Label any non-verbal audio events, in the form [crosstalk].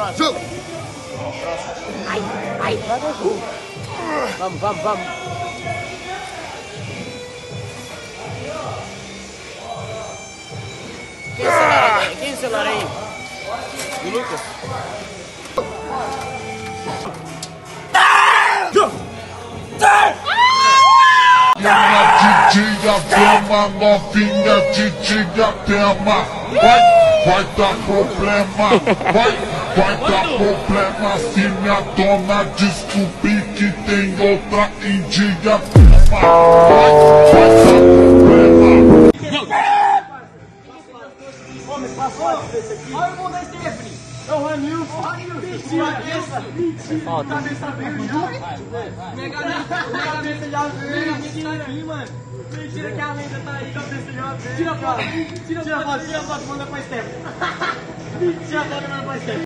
Próximo. Ai, ai. Vamos, vamos, vamos. Quem é o celular aí? Quem é o celular aí? Do Lucas? Minha titia tema, novinha titia tema Vai, vai dar problema, vai, vai dar problema Se minha dona descobrir que tem outra indígena Vai, vai dar problema Olha o irmão da Stephanie. É o Ranil. O Ranil. Mentira. Cabeça já veio. Mentira aqui, mano. Mentira que a lenda tá aí. Veio. Tira a foto. Tira a foto. Tira a foto. Manda pra Stephanie. [laughs] Tira a foto e manda pra Stephanie.